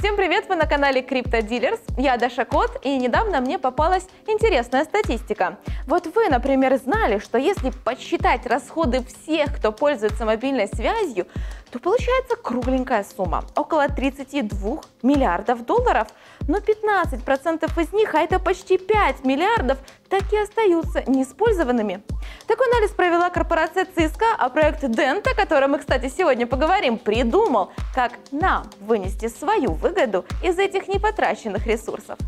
Всем привет! Вы на канале Crypto Dealers. Я Даша Кот, и недавно мне попалась интересная статистика. Вот вы, например, знали, что если подсчитать расходы всех, кто пользуется мобильной связью, то получается кругленькая сумма – около 32 миллиардов долларов. Но 15% из них, а это почти 5 миллиардов, так и остаются неиспользованными. Такой анализ провела корпорация Cisco, а проект Dent, о котором мы, кстати, сегодня поговорим, придумал, как нам вынести свою выгоду из этих непотраченных ресурсов.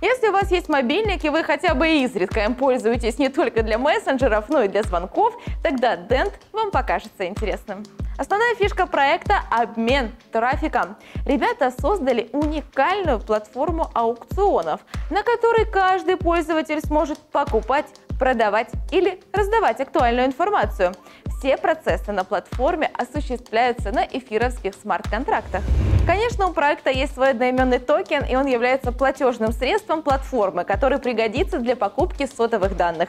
Если у вас есть мобильник и вы хотя бы изредка им пользуетесь не только для мессенджеров, но и для звонков, тогда Dent вам покажется интересным. Основная фишка проекта – обмен трафиком. Ребята создали уникальную платформу аукционов, на которой каждый пользователь сможет покупать, продавать или раздавать актуальную информацию. Все процессы на платформе осуществляются на эфировских смарт-контрактах. Конечно, у проекта есть свой одноименный токен, и он является платежным средством платформы, который пригодится для покупки сотовых данных.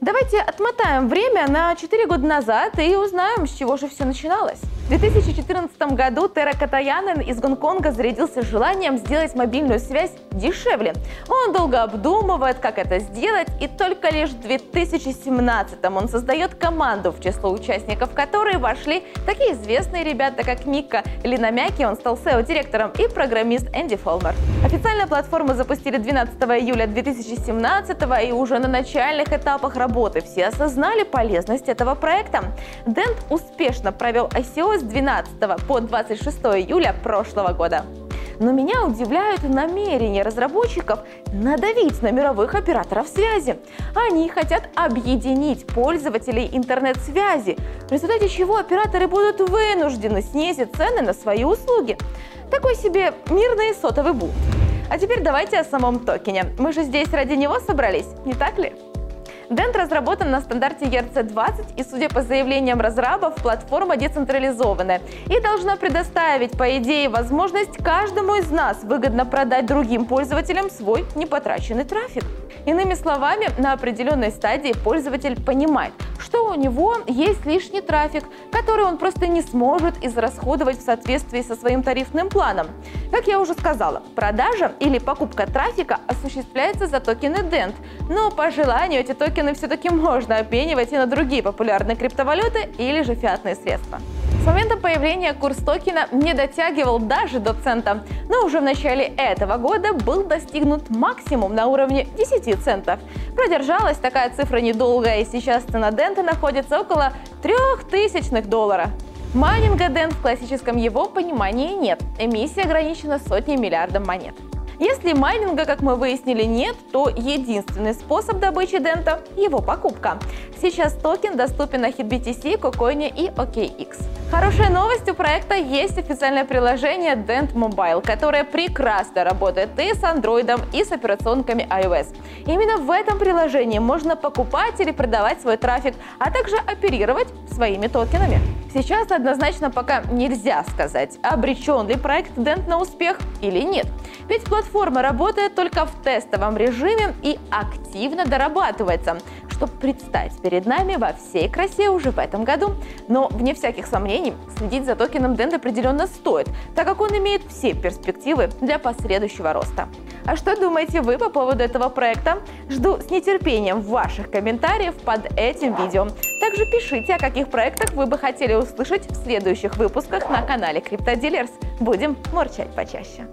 Давайте отмотаем время на 4 года назад и узнаем, с чего же все начиналось. В 2014 году Тера Катаянен из Гонконга зарядился желанием сделать мобильную связь дешевле. Он долго обдумывает, как это сделать, и только лишь в 2017 он создает команду, в число участников которой вошли такие известные ребята, как Мика Линамяки, он стал SEO-директором, и программист Энди Фолмер. Официально платформу запустили 12 июля 2017 и уже на начальных этапах работы все осознали полезность этого проекта. Дент успешно провел ICO с 12 по 26 июля прошлого года. Но меня удивляют намерения разработчиков надавить на мировых операторов связи. Они хотят объединить пользователей интернет-связи, в результате чего операторы будут вынуждены снизить цены на свои услуги. Такой себе мирный сотовый бунт. А теперь давайте о самом токене. Мы же здесь ради него собрались, не так ли? Dent разработан на стандарте ERC-20 и, судя по заявлениям разрабов, платформа децентрализованная и должна предоставить, по идее, возможность каждому из нас выгодно продать другим пользователям свой непотраченный трафик. Иными словами, на определенной стадии пользователь понимает, что у него есть лишний трафик, который он просто не сможет израсходовать в соответствии со своим тарифным планом. Как я уже сказала, продажа или покупка трафика осуществляется за токены Dent, но по желанию эти токены все-таки можно обменивать и на другие популярные криптовалюты или же фиатные средства. С момента появления курс токена не дотягивал даже до цента, но уже в начале этого года был достигнут максимум на уровне 10 центов. Продержалась такая цифра недолго, и сейчас цена Дента находится около 3000 долларов. Майнинга Дент в классическом его понимании нет. Эмиссия ограничена сотней миллиардов монет. Если майнинга, как мы выяснили, нет, то единственный способ добычи дента – его покупка. Сейчас токен доступен на HitBTC, KuCoin и OKX. Хорошая новость, у проекта есть официальное приложение Dent Mobile, которое прекрасно работает и с Android, и с операционками iOS. Именно в этом приложении можно покупать или продавать свой трафик, а также оперировать своими токенами. Сейчас однозначно пока нельзя сказать, обречен ли проект Dent на успех или нет. Ведь платформа работает только в тестовом режиме и активно дорабатывается чтобы предстать перед нами во всей красе уже в этом году. Но, вне всяких сомнений, следить за токеном Dent определенно стоит, так как он имеет все перспективы для последующего роста. А что думаете вы по поводу этого проекта? Жду с нетерпением ваших комментариев под этим видео. Также пишите, о каких проектах вы бы хотели услышать в следующих выпусках на канале CryptoDealers. Будем мурчать почаще.